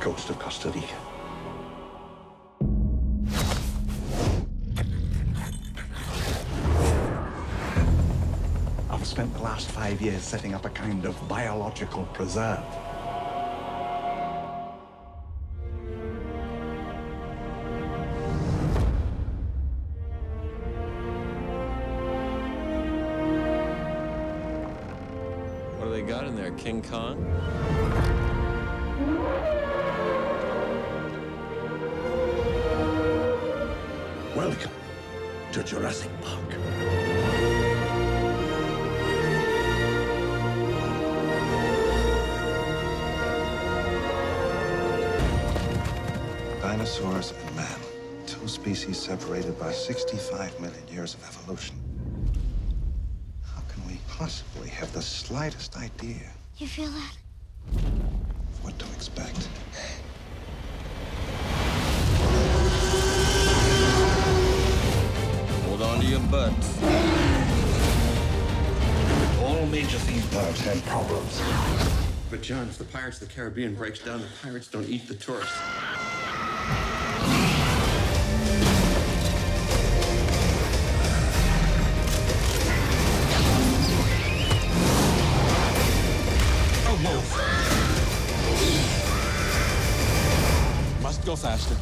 coast of Costa Rica. I've spent the last five years setting up a kind of biological preserve. What do they got in there? King Kong? Welcome to Jurassic Park. Dinosaurs and man, two species separated by 65 million years of evolution. How can we possibly have the slightest idea You feel that? what to expect? All major theme parks had problems. But John, if the Pirates of the Caribbean breaks down, the pirates don't eat the tourists. Oh, wolf! Must go faster.